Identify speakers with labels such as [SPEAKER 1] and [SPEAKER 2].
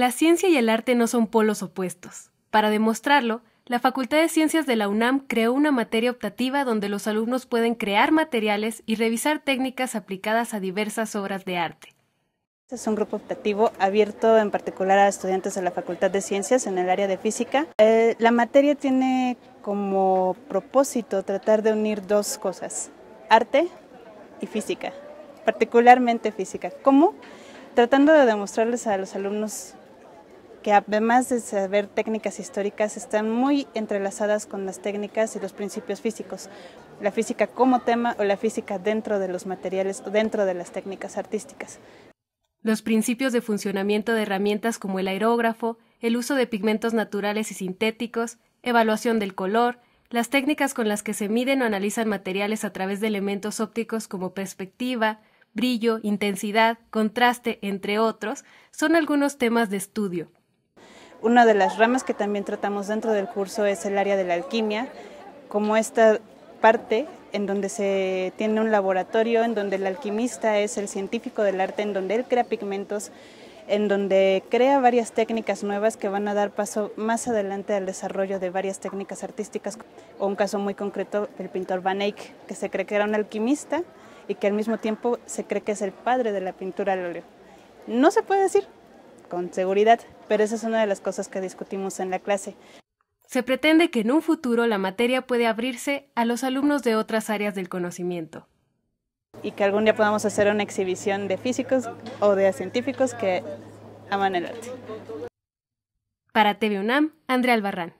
[SPEAKER 1] La ciencia y el arte no son polos opuestos. Para demostrarlo, la Facultad de Ciencias de la UNAM creó una materia optativa donde los alumnos pueden crear materiales y revisar técnicas aplicadas a diversas obras de arte.
[SPEAKER 2] Este es un grupo optativo abierto en particular a estudiantes de la Facultad de Ciencias en el área de física. Eh, la materia tiene como propósito tratar de unir dos cosas, arte y física, particularmente física. ¿Cómo? Tratando de demostrarles a los alumnos que además de saber técnicas históricas, están muy entrelazadas con las técnicas y los principios físicos. La física como tema o la física dentro de los materiales o dentro de las técnicas artísticas.
[SPEAKER 1] Los principios de funcionamiento de herramientas como el aerógrafo, el uso de pigmentos naturales y sintéticos, evaluación del color, las técnicas con las que se miden o analizan materiales a través de elementos ópticos como perspectiva, brillo, intensidad, contraste, entre otros, son algunos temas de estudio.
[SPEAKER 2] Una de las ramas que también tratamos dentro del curso es el área de la alquimia, como esta parte en donde se tiene un laboratorio, en donde el alquimista es el científico del arte, en donde él crea pigmentos, en donde crea varias técnicas nuevas que van a dar paso más adelante al desarrollo de varias técnicas artísticas. O un caso muy concreto, el pintor Van Eyck, que se cree que era un alquimista y que al mismo tiempo se cree que es el padre de la pintura al óleo. No se puede decir, con seguridad, pero esa es una de las cosas que discutimos en la clase.
[SPEAKER 1] Se pretende que en un futuro la materia puede abrirse a los alumnos de otras áreas del conocimiento.
[SPEAKER 2] Y que algún día podamos hacer una exhibición de físicos o de científicos que aman el arte.
[SPEAKER 1] Para TV UNAM, Andrea Albarrán.